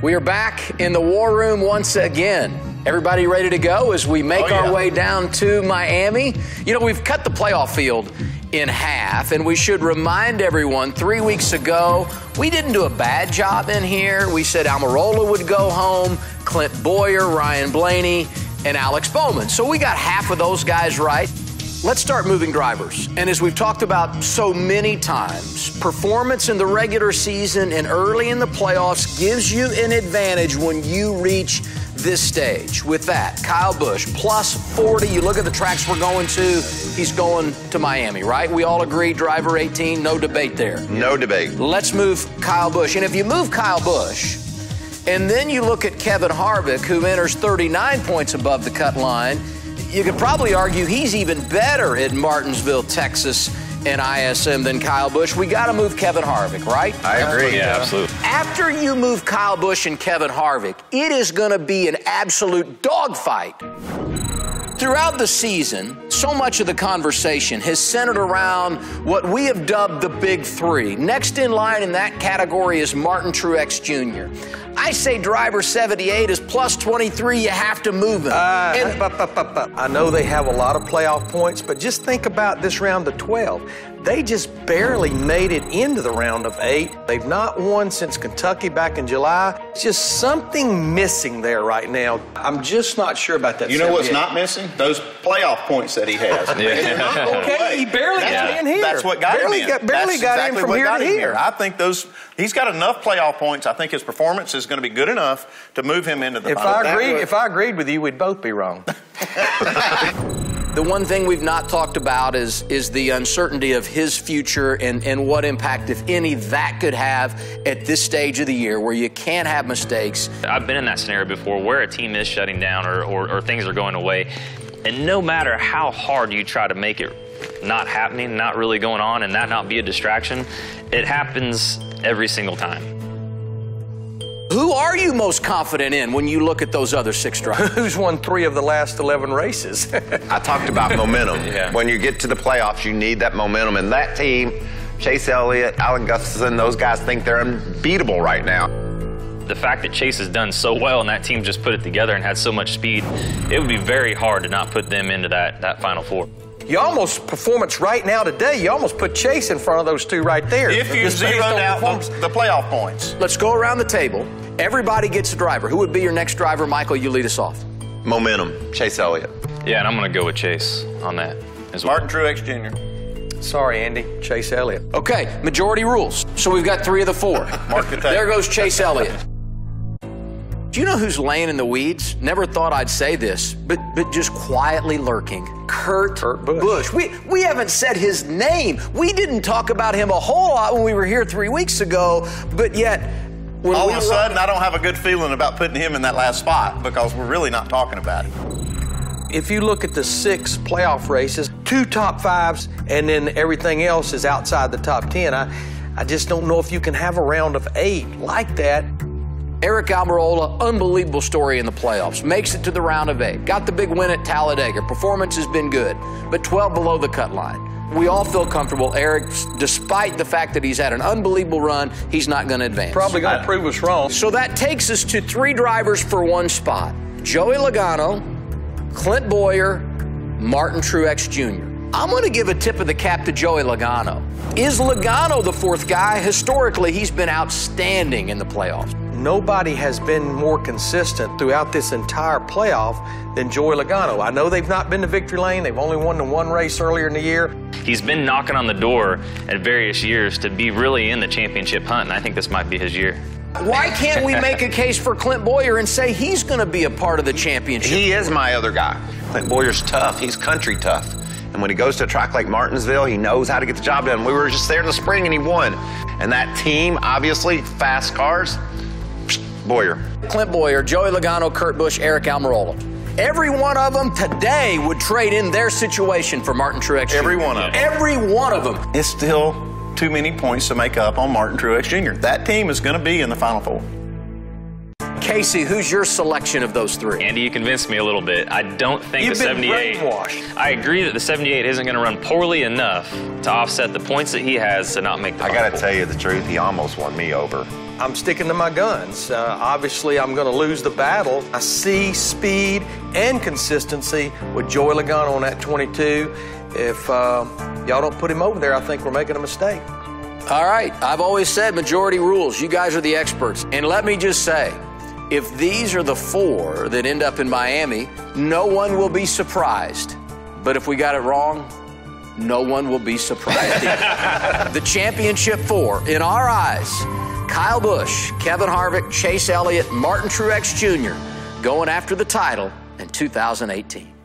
We are back in the war room once again. Everybody ready to go as we make Oh, our way down to Miami? You know, we've cut the playoff field in half, and we should remind everyone three weeks ago, we didn't do a bad job in here. We said Almirola would go home, Clint Bowyer, Ryan Blaney, and Alex Bowman. So we got half of those guys right. Let's start moving drivers. And as we've talked about so many times, performance in the regular season and early in the playoffs gives you an advantage when you reach this stage. With that, Kyle Busch plus 40. You look at the tracks we're going to, he's going to Miami, right? We all agree, driver 18, no debate there. No debate. Let's move Kyle Busch. And if you move Kyle Busch, and then you look at Kevin Harvick, who enters 39 points above the cut line, you could probably argue he's even better at Martinsville, Texas, and ISM than Kyle Busch. We got to move Kevin Harvick, right? I agree. Yeah, absolutely. After you move Kyle Busch and Kevin Harvick, it is going to be an absolute dogfight. Throughout the season, so much of the conversation has centered around what we have dubbed the Big Three. Next in line in that category is Martin Truex Jr. I say driver 78 is plus 23, you have to move him. Uh, And- I know they have a lot of playoff points, but just think about this round of 12. They just barely made it into the round of eight. They've not won since Kentucky back in July. It's just something missing there right now. I'm just not sure about that. You know what's 78. not missing? Those playoff points that he has. They're not going Okay, he barely That's- got in here. That's what got Barely him in. got- barely That's got in exactly from what here got to him here. I think those he's got enough playoff points. I think his performance is going to be good enough to move him into the If final. I agreed, if I agreed with you, we'd both be wrong. The one thing we've not talked about is is the uncertainty of his future and, and what impact, if any, that could have at this stage of the year where you can't have mistakes. I've been in that scenario before where a team is shutting down or, or, or things are going away. And no matter how hard you try to make it not happening, not really going on, and that not be a distraction, it happens every single time. Who are you most confident in when you look at those other six drivers? Who's won three of the last 11 races? I talked about momentum. Yeah. When you get to the playoffs, you need that momentum. And that team, Chase Elliott, Alan Gustafson, those guys think they're unbeatable right now. The fact that Chase has done so well and that team just put it together and had so much speed, it would be very hard to not put them into that, that final four. You almost performance right now today. You almost put Chase in front of those two right there. if you Just zeroed out the, the playoff points, Let's go around the table. Everybody gets a driver. Who would be your next driver? Michael, you lead us off. Momentum, Chase Elliott. Yeah, and I'm going to go with Chase on that as well. Martin Truex Jr. Sorry, Andy. Chase Elliott. Okay, majority rules. So we've got three of the four. Mark the tape. There goes Chase Elliott. Do you know who's laying in the weeds? Never thought I'd say this, but but just quietly lurking. Kurt, Kurt Busch. We we haven't said his name. We didn't talk about him a whole lot when we were here three weeks ago, but yet when All we of a were- sudden, I don't have a good feeling about putting him in that last spot because we're really not talking about him. If you look at the six playoff races, two top fives, and then everything else is outside the top 10, I, I just don't know if you can have a round of eight like that. Aric Almirola, unbelievable story in the playoffs. Makes it to the round of eight. Got the big win at Talladega. Performance has been good, but 12 below the cut line. We all feel comfortable. Aric, despite the fact that he's had an unbelievable run, he's not going to advance. Probably going to prove us wrong. So that takes us to three drivers for one spot Joey Logano, Clint Bowyer, Martin Truex Jr. I'm going to give a tip of the cap to Joey Logano. Is Logano the fourth guy? Historically, he's been outstanding in the playoffs. Nobody has been more consistent throughout this entire playoff than Joey Logano. I know they've not been to victory lane. They've only won the one race earlier in the year. He's been knocking on the door at various years to be really in the championship hunt, and I think this might be his year. Why can't we make a case for Clint Bowyer and say he's going to be a part of the championship? He is my other guy. Clint Bowyer's tough. He's country tough. And when he goes to a track like Martinsville, he knows how to get the job done. We were just there in the spring and he won. And that team, obviously, fast cars, Bowyer. Clint Bowyer, Joey Logano, Kurt Busch, Aric Almirola. Every one of them today would trade in their situation for Martin Truex. Jr. Every one of them. Every one of them. It's still too many points to make up on Martin Truex Jr. That team is going to be in the Final Four. Casey, who's your selection of those three? Andy, you convinced me a little bit. I don't think You've the been 78. brainwashed. I agree that the 78 isn't going to run poorly enough to offset the points that he has to not make the I got to tell you the truth, he almost won me over. I'm sticking to my guns. Uh, obviously, I'm going to lose the battle. I see speed and consistency with Joey Logano on that 22. If uh, y'all don't put him over there, I think we're making a mistake. All right. I've always said majority rules. You guys are the experts. And let me just say, if these are the four that end up in Miami, no one will be surprised. But if we got it wrong, no one will be surprised. the championship four, in our eyes, Kyle Busch, Kevin Harvick, Chase Elliott, Martin Truex Jr., going after the title in 2018.